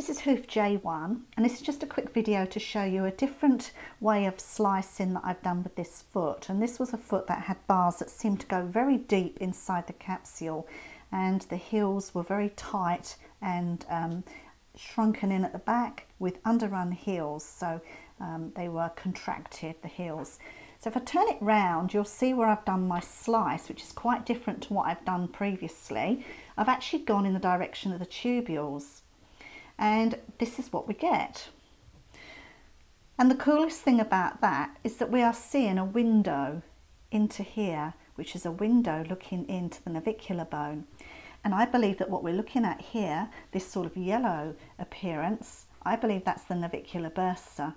This is hoof J1 and this is just a quick video to show you a different way of slicing that I've done with this foot and this was a foot that had bars that seemed to go very deep inside the capsule and the heels were very tight and um, shrunken in at the back with underrun heels so um, they were contracted the heels. So if I turn it round, you'll see where I've done my slice, which is quite different to what I've done previously. I've actually gone in the direction of the tubules and this is what we get. And the coolest thing about that is that we are seeing a window into here, which is a window looking into the navicular bone. And I believe that what we're looking at here, this sort of yellow appearance, I believe that's the navicular bursa.